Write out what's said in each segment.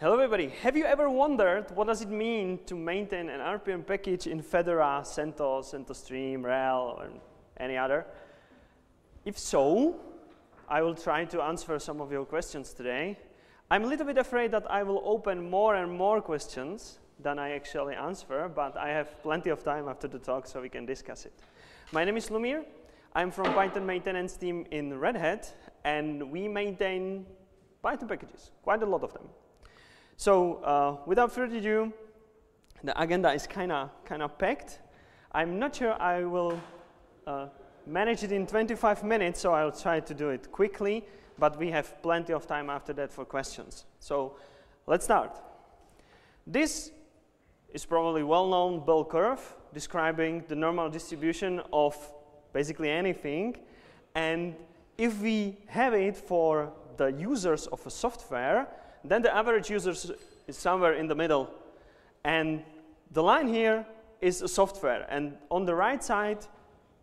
Hello everybody. Have you ever wondered what does it mean to maintain an RPM package in Fedora, CentOS, CentOS Stream, RHEL, or any other? If so, I will try to answer some of your questions today. I'm a little bit afraid that I will open more and more questions than I actually answer, but I have plenty of time after the talk so we can discuss it. My name is Lumír. I'm from Python maintenance team in Red Hat, and we maintain Python packages, quite a lot of them. So uh, without further ado, the agenda is kind of kind of packed. I'm not sure I will uh, manage it in 25 minutes, so I'll try to do it quickly, but we have plenty of time after that for questions. So let's start. This is probably well-known bell curve describing the normal distribution of basically anything. And if we have it for the users of a software, then the average user is somewhere in the middle. And the line here is a software. And on the right side,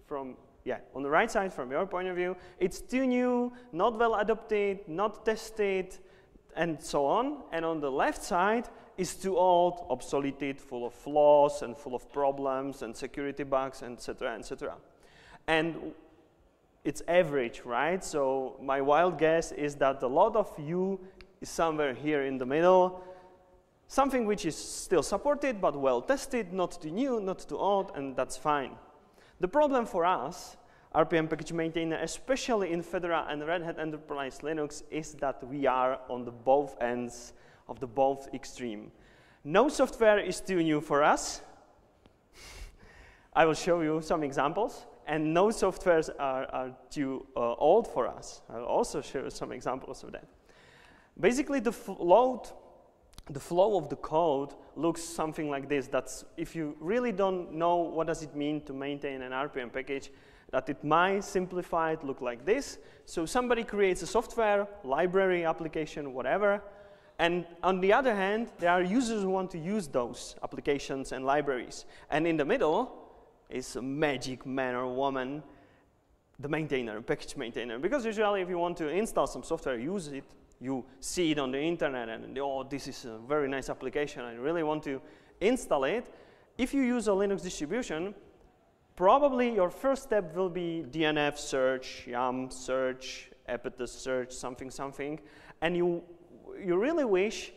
from yeah, on the right side, from your point of view, it's too new, not well adopted, not tested, and so on. And on the left side is too old, obsoleted, full of flaws and full of problems and security bugs, etc., etc. And it's average, right? So my wild guess is that a lot of you is somewhere here in the middle, something which is still supported but well tested, not too new, not too old, and that's fine. The problem for us, RPM package maintainer, especially in Fedora and Red Hat Enterprise Linux, is that we are on the both ends of the both extreme. No software is too new for us. I will show you some examples. And no softwares are, are too uh, old for us. I'll also show some examples of that. Basically, the flow, the flow of the code looks something like this. That's if you really don't know what does it mean to maintain an RPM package, that it might simplified look like this. So somebody creates a software, library, application, whatever, and on the other hand, there are users who want to use those applications and libraries. And in the middle is a magic man or woman, the maintainer, package maintainer. Because usually if you want to install some software, use it, you see it on the internet and, oh, this is a very nice application, I really want to install it. If you use a Linux distribution, probably your first step will be DNF search, yum search, apathis search, something, something, and you, you really wish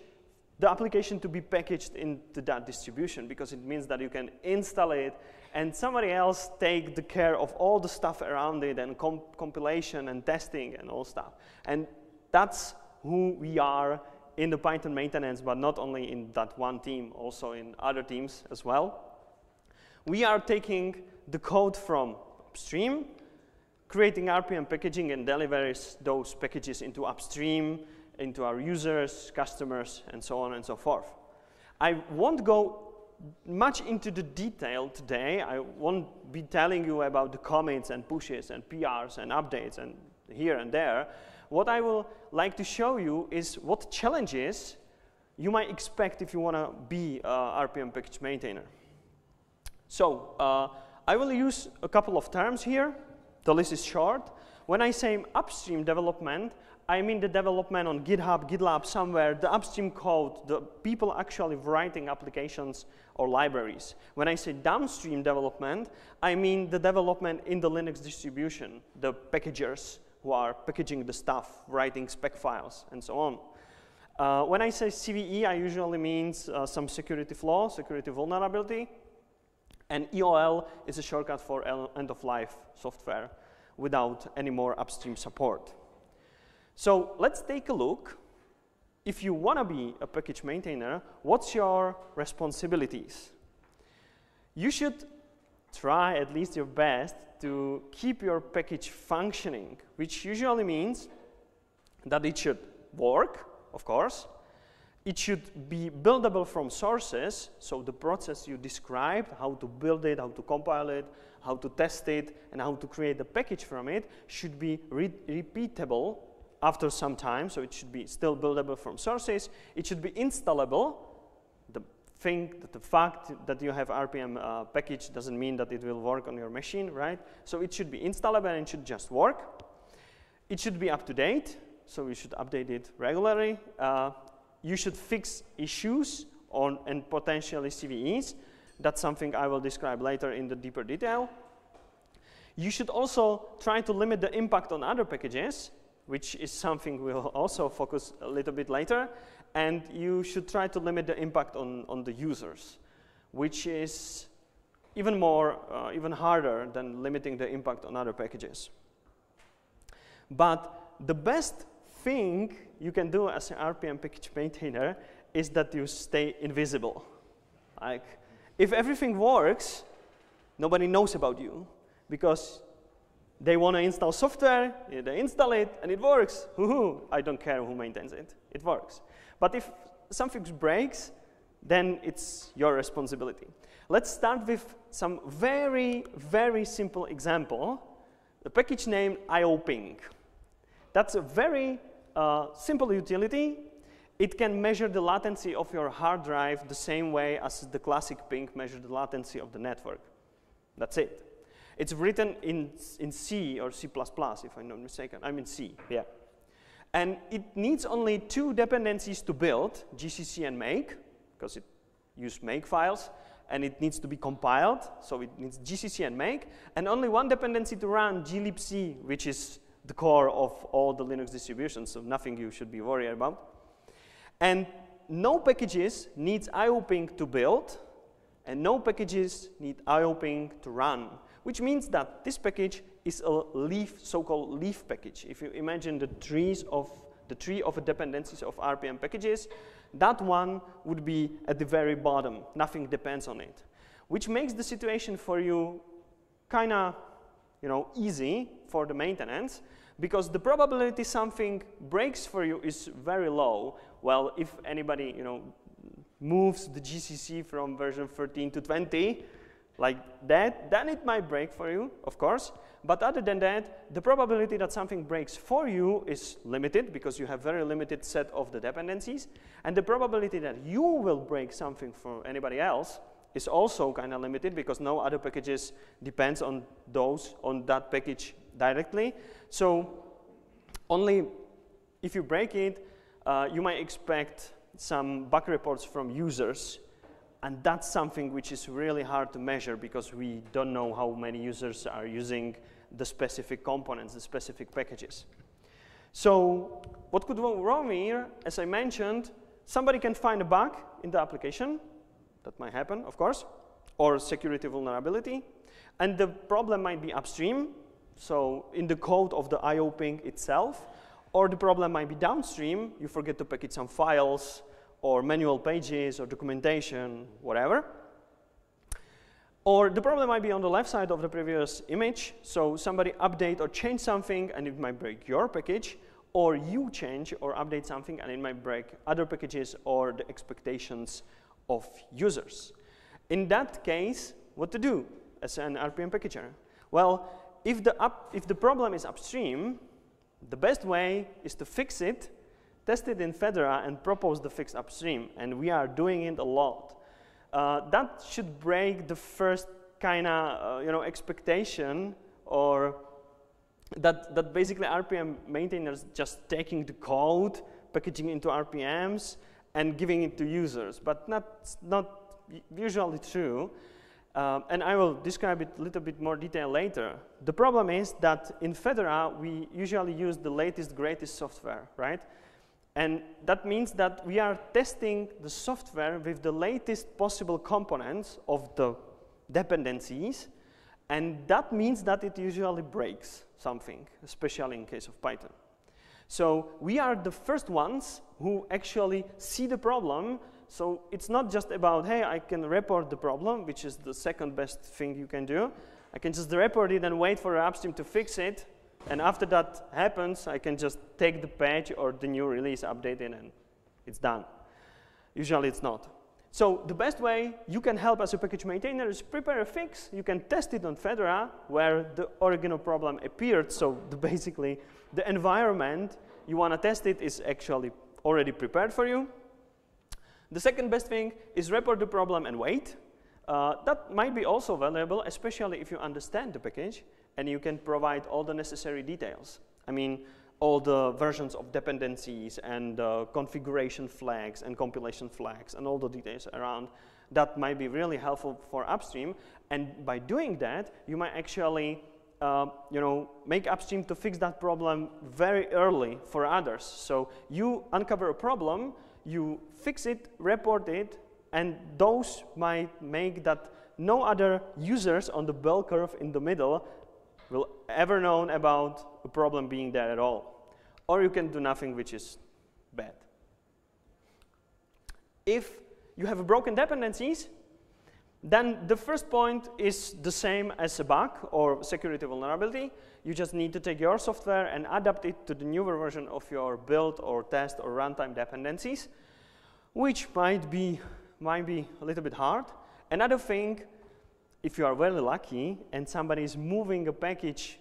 the application to be packaged into that distribution because it means that you can install it and somebody else take the care of all the stuff around it and comp compilation and testing and all stuff. And that's who we are in the Python maintenance, but not only in that one team, also in other teams as well. We are taking the code from upstream, creating RPM packaging and delivers those packages into upstream, into our users, customers, and so on and so forth. I won't go much into the detail today. I won't be telling you about the commits and pushes and PRs and updates and here and there what I will like to show you is what challenges you might expect if you want to be a RPM package maintainer. So uh, I will use a couple of terms here. The list is short. When I say upstream development, I mean the development on GitHub, GitLab, somewhere, the upstream code, the people actually writing applications or libraries. When I say downstream development, I mean the development in the Linux distribution, the packagers, who are packaging the stuff, writing spec files, and so on. Uh, when I say CVE, I usually means uh, some security flaw, security vulnerability. And EOL is a shortcut for end-of-life software without any more upstream support. So let's take a look. If you want to be a package maintainer, what's your responsibilities? You should try at least your best to keep your package functioning, which usually means that it should work, of course. It should be buildable from sources, so the process you described, how to build it, how to compile it, how to test it, and how to create the package from it, should be re repeatable after some time, so it should be still buildable from sources. It should be installable, think that the fact that you have RPM uh, package doesn't mean that it will work on your machine, right? So it should be installable and it should just work. It should be up to date, so we should update it regularly. Uh, you should fix issues on, and potentially CVEs. That's something I will describe later in the deeper detail. You should also try to limit the impact on other packages, which is something we'll also focus a little bit later. And you should try to limit the impact on, on the users, which is even more, uh, even harder than limiting the impact on other packages. But the best thing you can do as an RPM package maintainer is that you stay invisible. Like, if everything works, nobody knows about you because they want to install software, they install it, and it works. Hoo hoo! I don't care who maintains it. It works. But if something breaks, then it's your responsibility. Let's start with some very, very simple example. The package name IOPing. That's a very uh, simple utility. It can measure the latency of your hard drive the same way as the classic ping measures the latency of the network. That's it. It's written in, in C or C++, if I'm not mistaken. I'm in C, yeah. And it needs only two dependencies to build, GCC and make, because it uses make files, and it needs to be compiled, so it needs GCC and make, and only one dependency to run, glibc, which is the core of all the Linux distributions, so nothing you should be worried about. And no packages needs IOPing to build, and no packages need IOPing to run which means that this package is a leaf, so-called leaf package. If you imagine the trees of the tree of dependencies of RPM packages, that one would be at the very bottom. Nothing depends on it, which makes the situation for you kind of you know, easy for the maintenance because the probability something breaks for you is very low. Well, if anybody you know, moves the GCC from version 13 to 20, like that, then it might break for you, of course. But other than that, the probability that something breaks for you is limited because you have very limited set of the dependencies. And the probability that you will break something for anybody else is also kind of limited because no other packages depends on those, on that package directly. So only if you break it, uh, you might expect some bug reports from users and that's something which is really hard to measure because we don't know how many users are using the specific components, the specific packages. So what could go wrong here? As I mentioned, somebody can find a bug in the application. That might happen, of course, or security vulnerability. And the problem might be upstream, so in the code of the IOPing itself, or the problem might be downstream. You forget to package some files, or manual pages or documentation, whatever. Or the problem might be on the left side of the previous image. So somebody update or change something and it might break your package. Or you change or update something and it might break other packages or the expectations of users. In that case, what to do as an RPM packager? Well, if the, up, if the problem is upstream, the best way is to fix it test it in Fedora and propose the fix upstream, and we are doing it a lot. Uh, that should break the first kind of uh, you know expectation or that, that basically RPM maintainers just taking the code, packaging into RPMs, and giving it to users, but not, not usually true. Um, and I will describe it a little bit more detail later. The problem is that in Fedora, we usually use the latest, greatest software, right? And that means that we are testing the software with the latest possible components of the dependencies. And that means that it usually breaks something, especially in case of Python. So we are the first ones who actually see the problem. So it's not just about, hey, I can report the problem, which is the second best thing you can do. I can just report it and wait for upstream to fix it. And after that happens, I can just take the patch or the new release, update it, and it's done. Usually it's not. So the best way you can help as a package maintainer is prepare a fix. You can test it on Fedora, where the original problem appeared. So the basically, the environment you want to test it is actually already prepared for you. The second best thing is report the problem and wait. Uh, that might be also valuable, especially if you understand the package and you can provide all the necessary details. I mean, all the versions of dependencies and uh, configuration flags and compilation flags and all the details around that might be really helpful for upstream. And by doing that, you might actually uh, you know, make upstream to fix that problem very early for others. So you uncover a problem, you fix it, report it, and those might make that no other users on the bell curve in the middle will ever know about a problem being there at all. Or you can do nothing, which is bad. If you have broken dependencies, then the first point is the same as a bug or security vulnerability. You just need to take your software and adapt it to the newer version of your build or test or runtime dependencies, which might be, might be a little bit hard. Another thing, if you are very lucky and somebody is moving a package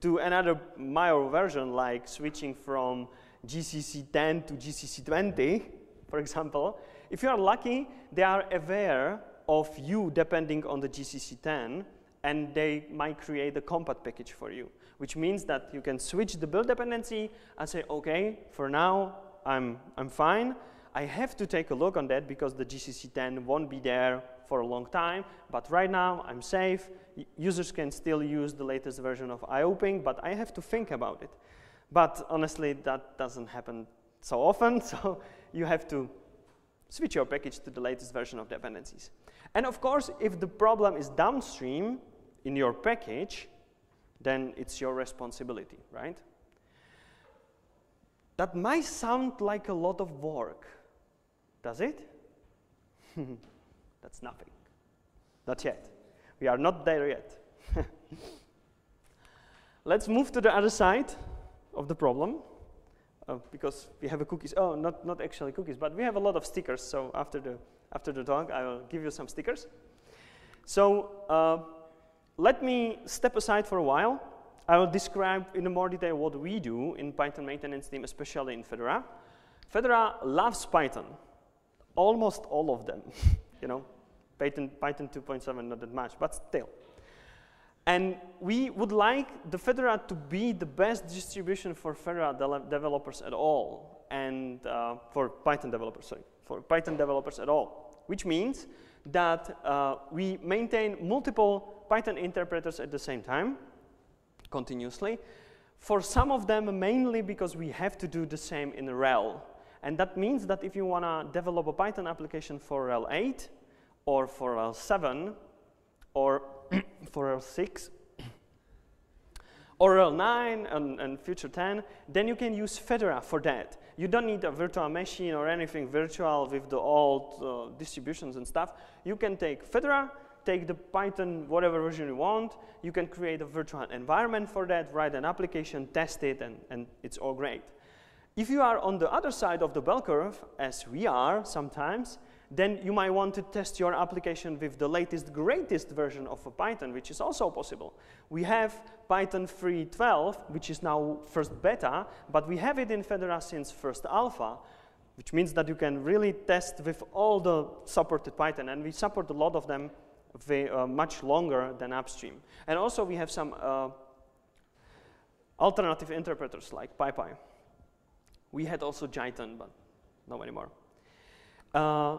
to another major version, like switching from GCC 10 to GCC 20, for example, if you are lucky, they are aware of you depending on the GCC 10, and they might create a compat package for you, which means that you can switch the build dependency and say, okay, for now, I'm, I'm fine. I have to take a look on that because the GCC 10 won't be there for a long time, but right now I'm safe. users can still use the latest version of IOPing, but I have to think about it. But honestly, that doesn't happen so often, so you have to switch your package to the latest version of dependencies. And of course, if the problem is downstream in your package, then it's your responsibility, right? That might sound like a lot of work. Does it? That's nothing. Not yet. We are not there yet. Let's move to the other side of the problem. Uh, because we have a cookies. Oh, not, not actually cookies, but we have a lot of stickers. So after the, after the talk, I will give you some stickers. So uh, let me step aside for a while. I will describe in more detail what we do in Python maintenance team, especially in Fedora. Fedora loves Python, almost all of them. you know, Python, Python 2.7 not that much, but still. And we would like the Fedora to be the best distribution for Fedora de developers at all, and uh, for Python developers, sorry, for Python developers at all, which means that uh, we maintain multiple Python interpreters at the same time, continuously. For some of them, mainly because we have to do the same in RHEL. And that means that if you want to develop a Python application for RHEL 8 or for RHEL 7 or for RHEL 6 or RHEL 9 and, and future 10, then you can use Fedora for that. You don't need a virtual machine or anything virtual with the old uh, distributions and stuff. You can take Fedora, take the Python, whatever version you want. You can create a virtual environment for that, write an application, test it, and, and it's all great. If you are on the other side of the bell curve, as we are sometimes, then you might want to test your application with the latest, greatest version of Python, which is also possible. We have Python 3.12, which is now first beta, but we have it in Fedora since first alpha, which means that you can really test with all the supported Python, and we support a lot of them uh, much longer than upstream. And also we have some uh, alternative interpreters like PyPy. We had also Jython, but not anymore. Uh,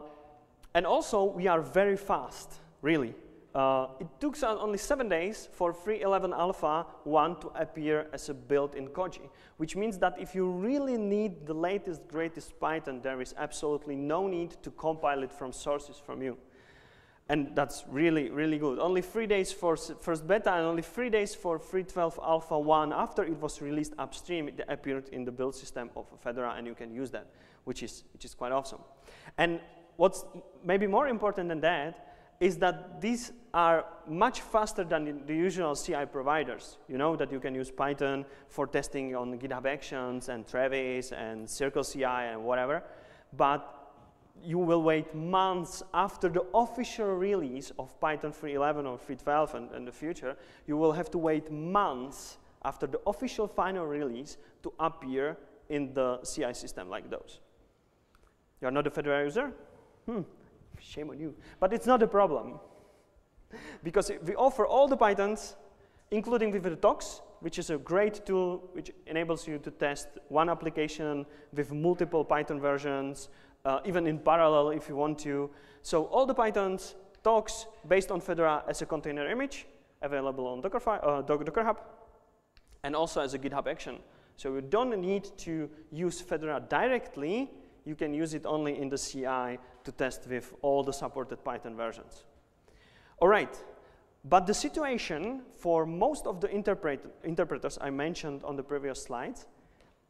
and also, we are very fast, really. Uh, it took only seven days for 3.11 Alpha 1 to appear as a build in Koji, which means that if you really need the latest, greatest Python, there is absolutely no need to compile it from sources from you. And that's really, really good. Only three days for first beta and only three days for 3.12 Alpha 1 after it was released upstream, it appeared in the build system of Fedora and you can use that, which is, which is quite awesome. And what's maybe more important than that is that these are much faster than the usual CI providers. You know that you can use Python for testing on GitHub Actions and Travis and Circle CI and whatever, but you will wait months after the official release of Python 3.11 or 3.12 and in the future, you will have to wait months after the official final release to appear in the CI system like those. You're not a Fedora user? Hmm, shame on you. But it's not a problem. because we offer all the Pythons, including with the tox, which is a great tool which enables you to test one application with multiple Python versions, uh, even in parallel if you want to. So all the Pythons tox based on Fedora as a container image, available on Docker, uh, Docker Hub, and also as a GitHub action. So you don't need to use Fedora directly, you can use it only in the CI to test with all the supported Python versions. All right, but the situation for most of the interpret interpreters I mentioned on the previous slides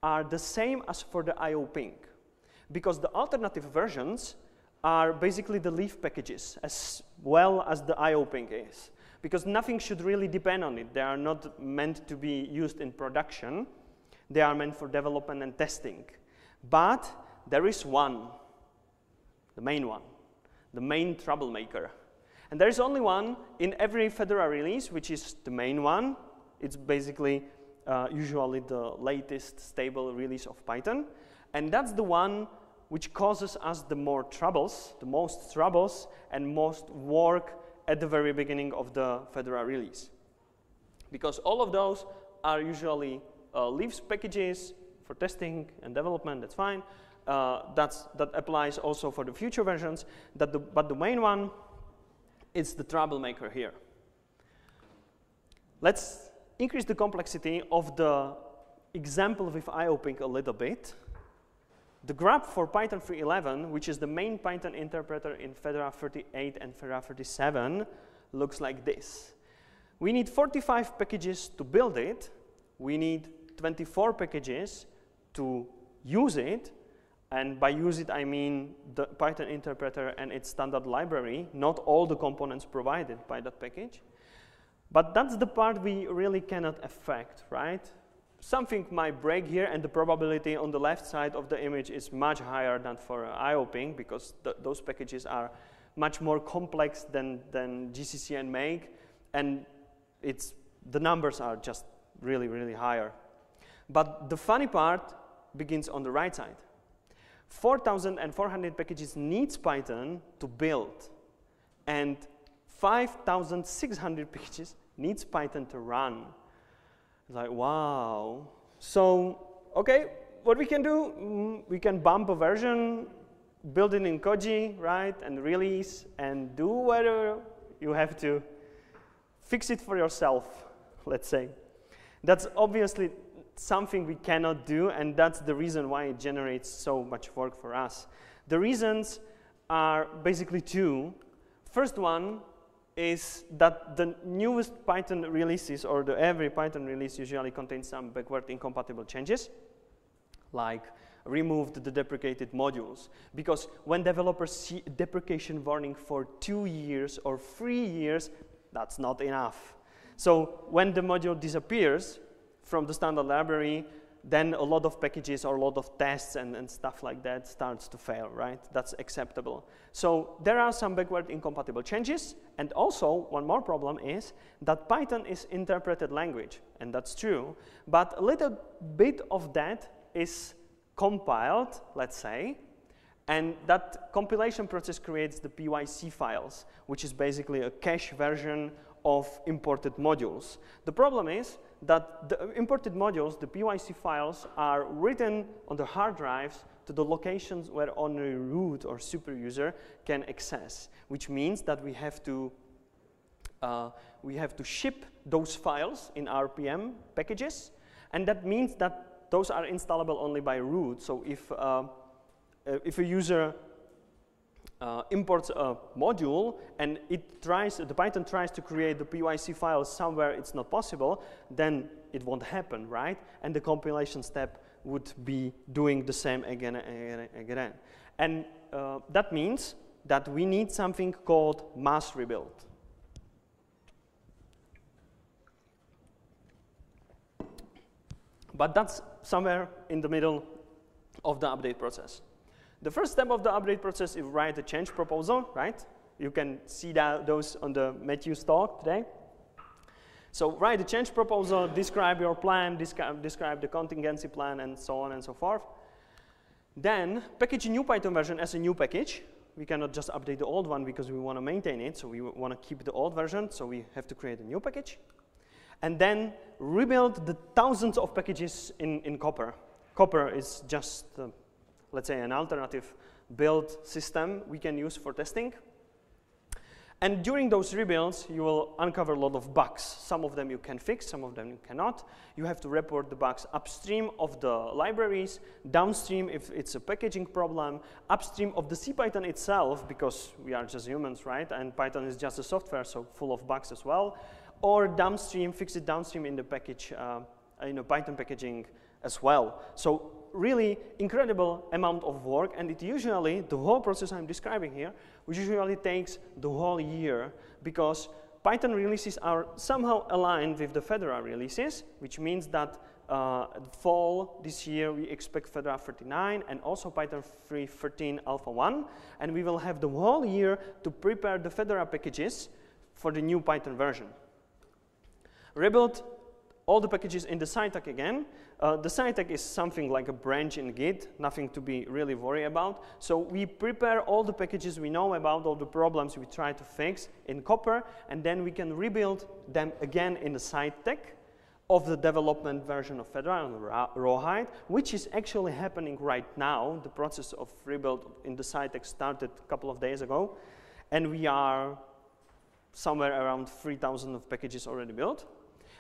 are the same as for the IOPing, because the alternative versions are basically the leaf packages as well as the IOPing is, because nothing should really depend on it. They are not meant to be used in production. They are meant for development and testing. But there is one, the main one, the main troublemaker. And there is only one in every Fedora release, which is the main one. It's basically uh, usually the latest stable release of Python. And that's the one which causes us the more troubles, the most troubles, and most work at the very beginning of the Fedora release. Because all of those are usually uh, leaves packages for testing and development, that's fine uh, that's, that applies also for the future versions. That the, but the main one is the troublemaker here. Let's increase the complexity of the example with IOPing a little bit. The graph for Python 3.11, which is the main Python interpreter in Fedora 38 and Fedora 37, looks like this. We need 45 packages to build it. We need 24 packages to use it. And by use it, I mean the Python interpreter and its standard library, not all the components provided by that package. But that's the part we really cannot affect, right? Something might break here, and the probability on the left side of the image is much higher than for IOPing because th those packages are much more complex than, than GCC and Make, and it's, the numbers are just really, really higher. But the funny part begins on the right side. 4,400 packages needs Python to build, and 5,600 packages needs Python to run. It's like, wow. So, okay, what we can do, mm, we can bump a version, build it in Koji, right, and release, and do whatever you have to. Fix it for yourself, let's say. That's obviously something we cannot do, and that's the reason why it generates so much work for us. The reasons are basically two. First one is that the newest Python releases, or the every Python release usually contains some backward incompatible changes, like removed the deprecated modules. Because when developers see deprecation warning for two years or three years, that's not enough. So when the module disappears, from the standard library, then a lot of packages or a lot of tests and, and stuff like that starts to fail, right? That's acceptable. So there are some backward incompatible changes. And also, one more problem is that Python is interpreted language, and that's true. But a little bit of that is compiled, let's say, and that compilation process creates the PYC files, which is basically a cache version of imported modules. The problem is that the imported modules, the PYC files, are written on the hard drives to the locations where only root or super user can access, which means that we have to uh, we have to ship those files in RPM packages, and that means that those are installable only by root. So if uh, uh if a user uh, imports a module and it tries, the Python tries to create the PYC file somewhere it's not possible, then it won't happen, right? And the compilation step would be doing the same again and again. And uh, that means that we need something called mass rebuild. But that's somewhere in the middle of the update process. The first step of the update process is write a change proposal, right? You can see that, those on the Matthew's talk today. So write a change proposal, describe your plan, describe, describe the contingency plan, and so on and so forth. Then package a new Python version as a new package. We cannot just update the old one because we want to maintain it, so we want to keep the old version, so we have to create a new package. and then rebuild the thousands of packages in, in Copper. Copr is just, uh, let's say, an alternative build system we can use for testing. And during those rebuilds, you will uncover a lot of bugs. Some of them you can fix, some of them you cannot. You have to report the bugs upstream of the libraries, downstream if it's a packaging problem, upstream of the CPython itself, because we are just humans, right? And Python is just a software, so full of bugs as well. Or downstream, fix it downstream in the package, uh, in a Python packaging as well. So really incredible amount of work, and it usually, the whole process I'm describing here, which usually takes the whole year because Python releases are somehow aligned with the Fedora releases, which means that uh, fall this year we expect Fedora 39 and also Python 3.13 Alpha 1, and we will have the whole year to prepare the Fedora packages for the new Python version. Rebuild all the packages in the side tag again. Uh, the side tag is something like a branch in Git, nothing to be really worried about. So we prepare all the packages we know about, all the problems we try to fix in Copr, and then we can rebuild them again in the side tag of the development version of Fedora on Rawhide, which is actually happening right now. The process of rebuild in the side tag started a couple of days ago, and we are somewhere around 3,000 of packages already built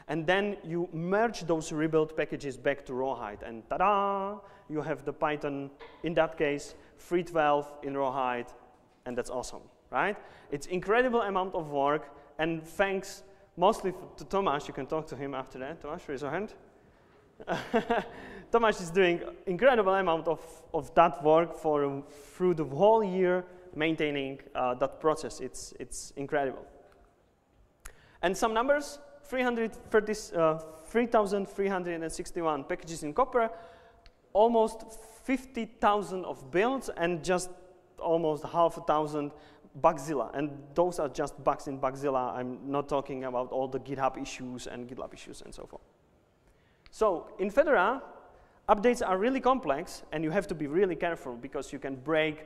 and then you merge those rebuild packages back to Rawhide, and ta-da, you have the Python, in that case, 3.12 in Rawhide, and that's awesome, right? It's incredible amount of work, and thanks mostly to Tomáš, you can talk to him after that. Tomáš, raise your hand. Tomáš is doing incredible amount of, of that work for through the whole year maintaining uh, that process. It's, it's incredible. And some numbers, 3,361 uh, packages in Copr, almost 50,000 of builds, and just almost half a thousand Bugzilla. And those are just bugs in Bugzilla. I'm not talking about all the GitHub issues and GitLab issues and so forth. So in Fedora, updates are really complex, and you have to be really careful because you can break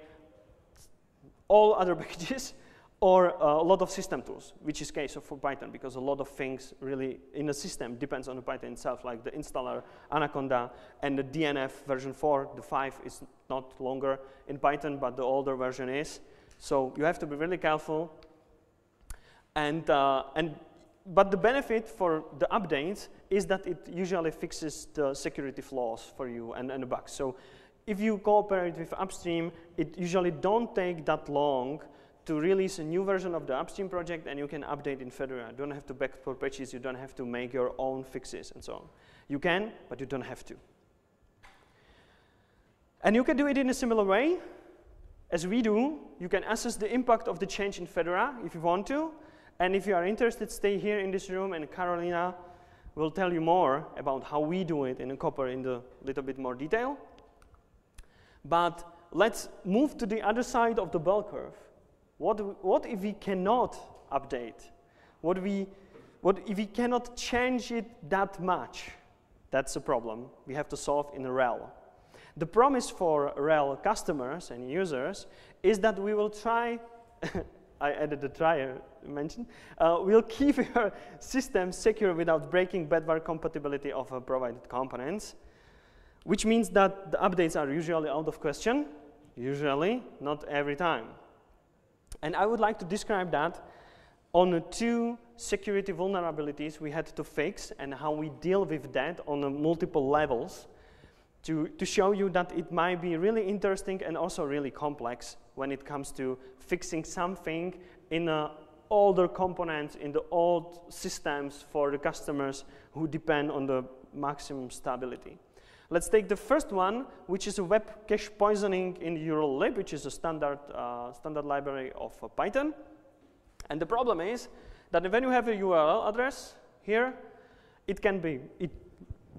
all other packages or uh, a lot of system tools, which is case for Python because a lot of things really in a system depends on the Python itself, like the installer, Anaconda, and the DNF version 4, the 5 is not longer in Python, but the older version is. So you have to be really careful. And, uh, and, but the benefit for the updates is that it usually fixes the security flaws for you and, and the bugs. So if you cooperate with upstream, it usually don't take that long to release a new version of the upstream project and you can update in Fedora. You don't have to backport patches, you don't have to make your own fixes and so on. You can, but you don't have to. And you can do it in a similar way as we do. You can assess the impact of the change in Fedora if you want to. And if you are interested, stay here in this room and Karolina will tell you more about how we do it in a Copr in a little bit more detail. But let's move to the other side of the bell curve. What, what if we cannot update? What, we, what if we cannot change it that much? That's a problem we have to solve in RHEL. The promise for RHEL customers and users is that we will try, I added the try mentioned, uh, we'll keep your system secure without breaking backward compatibility of uh, provided components, which means that the updates are usually out of question, usually, not every time. And I would like to describe that on the two security vulnerabilities we had to fix and how we deal with that on multiple levels to, to show you that it might be really interesting and also really complex when it comes to fixing something in a older components in the old systems for the customers who depend on the maximum stability. Let's take the first one, which is a web cache poisoning in urllib, which is a standard, uh, standard library of uh, Python. And the problem is that when you have a URL address here, it can be, it,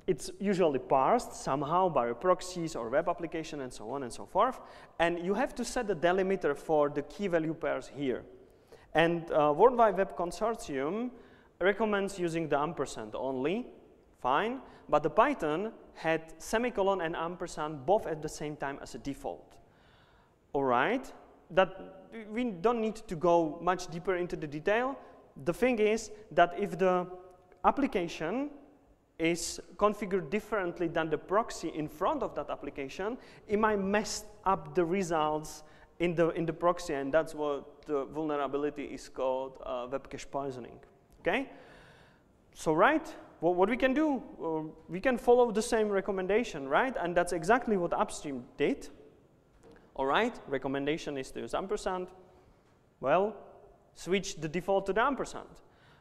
it's usually parsed somehow by a proxies or web application and so on and so forth. And you have to set the delimiter for the key value pairs here. And uh, World Wide Web Consortium recommends using the ampersand only, fine, but the Python had semicolon and ampersand both at the same time as a default. All right, that we don't need to go much deeper into the detail. The thing is that if the application is configured differently than the proxy in front of that application, it might mess up the results in the, in the proxy, and that's what the vulnerability is called uh, web cache poisoning, okay? So, right, what we can do, uh, we can follow the same recommendation, right? And that's exactly what Upstream did. All right, recommendation is to use ampersand. Well, switch the default to the ampersand.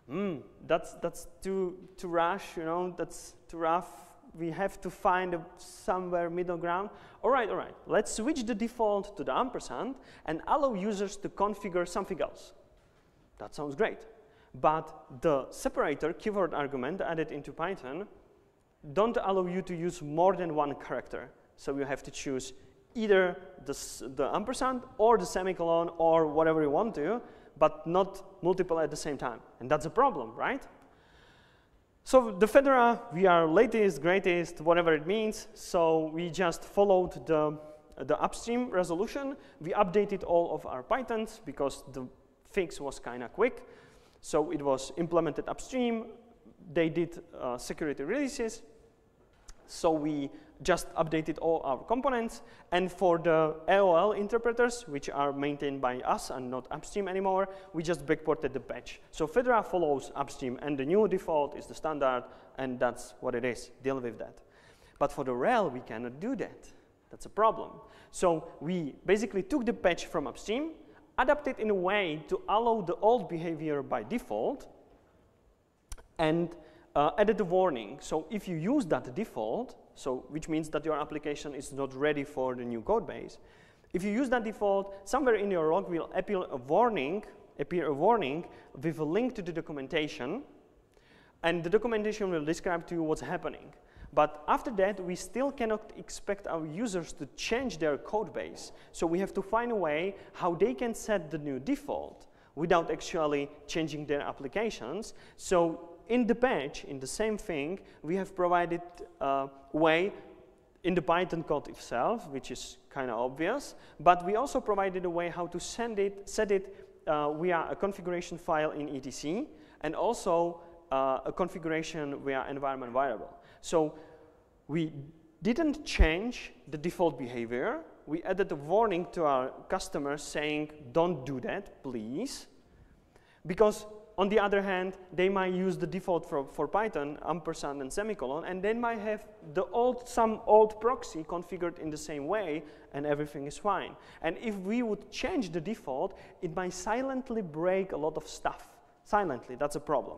Hmm, that's, that's too, too rash, you know, that's too rough. We have to find a somewhere middle ground. All right, all right, let's switch the default to the ampersand and allow users to configure something else. That sounds great. But the separator keyword argument added into Python don't allow you to use more than one character. So you have to choose either the, the ampersand or the semicolon or whatever you want to, but not multiple at the same time. And that's a problem, right? So the Fedora, we are latest, greatest, whatever it means. So we just followed the, the upstream resolution. We updated all of our Pythons because the fix was kind of quick. So it was implemented upstream. They did uh, security releases. So we just updated all our components. And for the EOL interpreters, which are maintained by us and not upstream anymore, we just backported the patch. So Fedora follows upstream, and the new default is the standard, and that's what it is. Deal with that. But for the RHEL, we cannot do that. That's a problem. So we basically took the patch from upstream, adapted in a way to allow the old behavior by default, and uh, added a warning. So if you use that default, so which means that your application is not ready for the new code base. If you use that default, somewhere in your log will appear a warning, appear a warning with a link to the documentation, and the documentation will describe to you what's happening. But after that, we still cannot expect our users to change their code base. So we have to find a way how they can set the new default without actually changing their applications. So in the patch, in the same thing, we have provided a way in the Python code itself, which is kind of obvious, but we also provided a way how to send it, set it uh, via a configuration file in etc, and also uh, a configuration via environment variable. So we didn't change the default behavior. We added a warning to our customers saying, don't do that, please. Because on the other hand, they might use the default for, for Python, ampersand and semicolon, and they might have the old, some old proxy configured in the same way, and everything is fine. And if we would change the default, it might silently break a lot of stuff. Silently, that's a problem.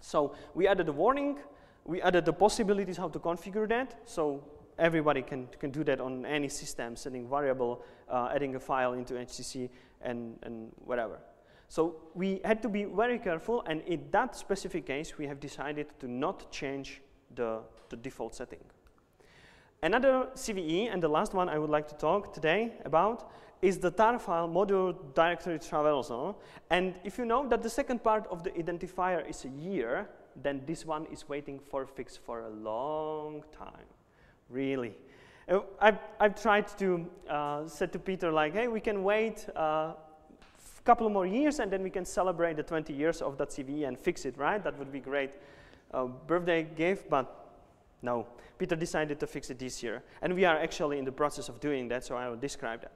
So we added a warning, we added the possibilities how to configure that, so everybody can, can do that on any system, setting variable, uh, adding a file into etc, and, and whatever. So we had to be very careful, and in that specific case, we have decided to not change the, the default setting. Another CVE, and the last one I would like to talk today about, is the tarfile module directory traversal. And if you know that the second part of the identifier is a year, then this one is waiting for a fix for a long time, really. Uh, I've, I've tried to uh, say to Peter, like, hey, we can wait uh, couple more years and then we can celebrate the 20 years of that CVE and fix it, right? That would be great uh, birthday gift, but no. Peter decided to fix it this year. And we are actually in the process of doing that, so I will describe that.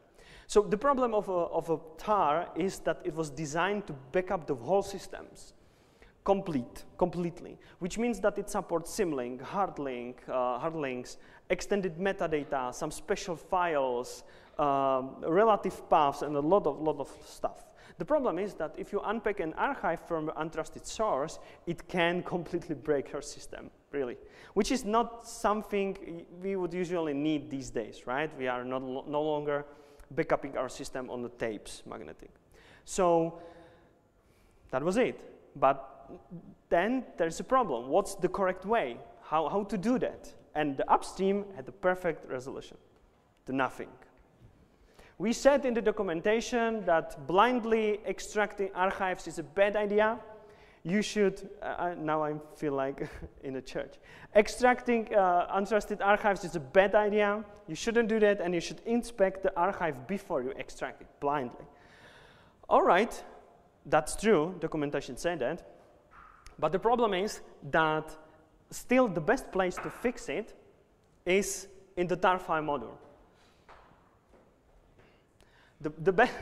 So the problem of a, of a tar is that it was designed to back up the whole systems complete, completely, which means that it supports symlink, hardlink, uh, hard links, extended metadata, some special files, um, relative paths, and a lot of, lot of stuff. The problem is that if you unpack an archive from an untrusted source, it can completely break your system, really, which is not something we would usually need these days, right? We are not, no longer backupping our system on the tapes magnetic. So that was it. But then there's a problem. What's the correct way? How, how to do that? And the upstream had the perfect resolution, the nothing. We said in the documentation that blindly extracting archives is a bad idea. You should, uh, now I feel like in a church. Extracting uh, untrusted archives is a bad idea. You shouldn't do that, and you should inspect the archive before you extract it blindly. All right, that's true, documentation said that. But the problem is that still the best place to fix it is in the tarfile module. The, the best,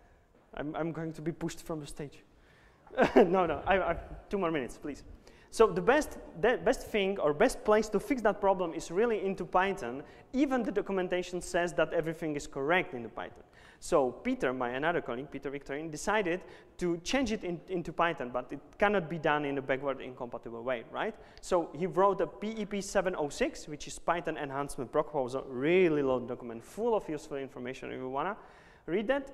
I'm, I'm going to be pushed from the stage. no, no, I, I, two more minutes, please. So the best, the best thing or best place to fix that problem is really into Python. Even the documentation says that everything is correct in the Python. So Peter, my another colleague, Peter Viktorin, decided to change it in, into Python, but it cannot be done in a backward incompatible way, right? So he wrote a PEP 706, which is Python enhancement proposal, really long document, full of useful information if you wanna read that.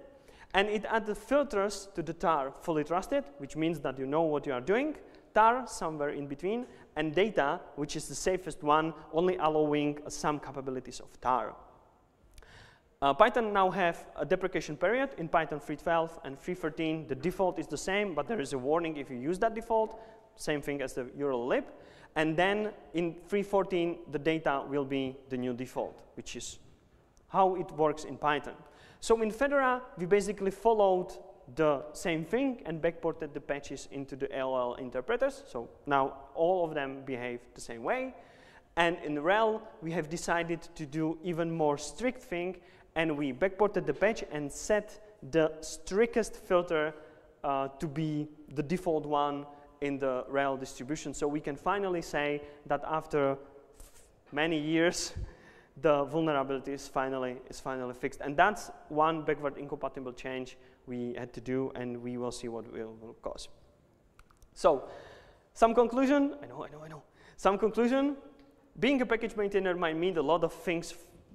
And it added filters to the tar fully trusted, which means that you know what you are doing, tar somewhere in between, and data, which is the safest one, only allowing some capabilities of tar. Uh, Python now have a deprecation period in Python 3.12 and 3.13. The default is the same, but there is a warning if you use that default. Same thing as the urllib. And then in 3.14, the data will be the new default, which is how it works in Python. So in Fedora, we basically followed the same thing and backported the patches into the LL interpreters. So now all of them behave the same way. And in RHEL, we have decided to do even more strict thing and we backported the patch and set the strictest filter uh, to be the default one in the RHEL distribution. So we can finally say that after many years, the vulnerability is finally, is finally fixed. And that's one backward incompatible change we had to do, and we will see what will, will cause. So, some conclusion, I know, I know, I know. Some conclusion, being a package maintainer might mean a lot of things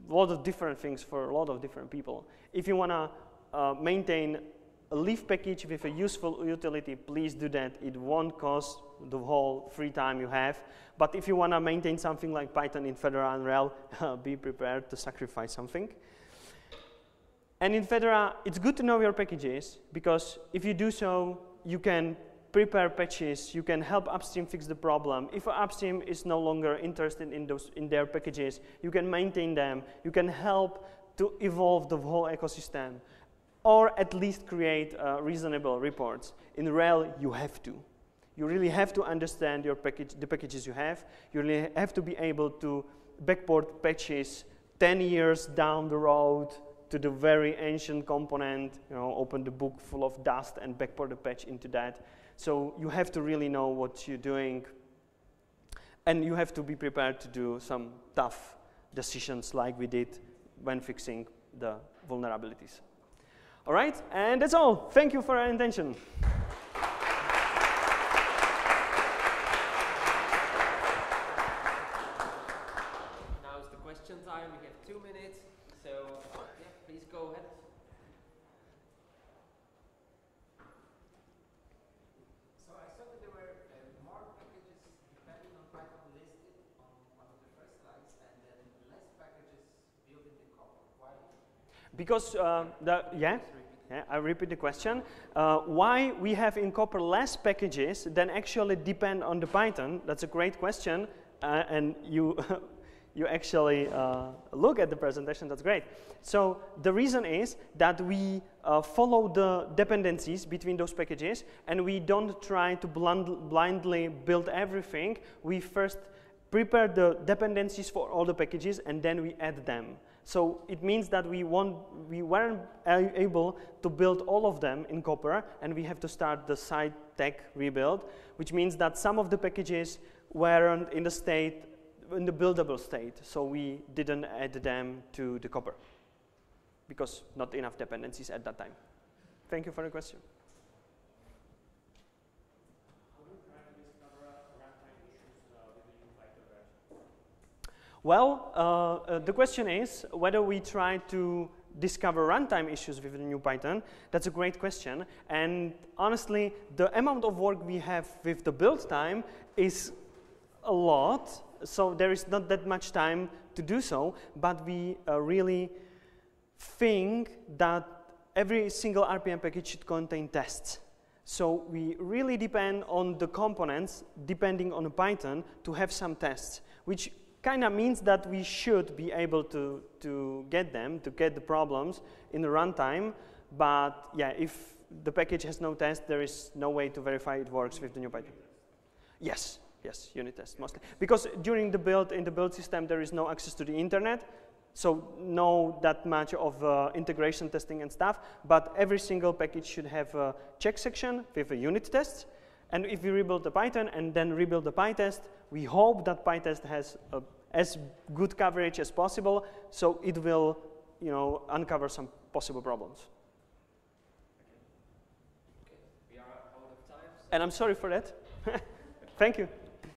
a lot of different things for a lot of different people. If you want to uh, maintain a leaf package with a useful utility, please do that. It won't cost the whole free time you have. But if you want to maintain something like Python in Fedora and RHEL, be prepared to sacrifice something. And in Fedora, it's good to know your packages, because if you do so, you can prepare patches, you can help upstream fix the problem. If upstream is no longer interested in, those, in their packages, you can maintain them, you can help to evolve the whole ecosystem, or at least create uh, reasonable reports. In RHEL, you have to. You really have to understand your package, the packages you have. You really have to be able to backport patches 10 years down the road to the very ancient component, you know, open the book full of dust and backport the patch into that. So you have to really know what you're doing. And you have to be prepared to do some tough decisions like we did when fixing the vulnerabilities. All right, and that's all. Thank you for your attention. Because, uh, the, yeah, yeah, I repeat the question. Uh, why we have in Copr less packages than actually depend on the Python? That's a great question. Uh, and you, you actually uh, look at the presentation, that's great. So the reason is that we uh, follow the dependencies between those packages and we don't try to blind, blindly build everything. We first prepare the dependencies for all the packages and then we add them. So it means that we, want, we weren't able to build all of them in Copr and we have to start the side tag rebuild, which means that some of the packages weren't in the state, in the buildable state, so we didn't add them to the Copr because not enough dependencies at that time. Thank you for the question. Well, uh, uh, the question is whether we try to discover runtime issues with the new Python. That's a great question. And honestly, the amount of work we have with the build time is a lot. So there is not that much time to do so, but we uh, really think that every single RPM package should contain tests. So we really depend on the components, depending on the Python, to have some tests, which kind of means that we should be able to, to get them, to get the problems in the runtime. But yeah, if the package has no test, there is no way to verify it works with the new package. Yes, yes, unit test mostly. Because during the build, in the build system, there is no access to the internet, so no that much of uh, integration testing and stuff, but every single package should have a check section with a unit test. And if we rebuild the Python and then rebuild the PyTest, we hope that PyTest has a, as good coverage as possible, so it will you know, uncover some possible problems. Okay. We are out of time. So And I'm sorry for that. Thank you.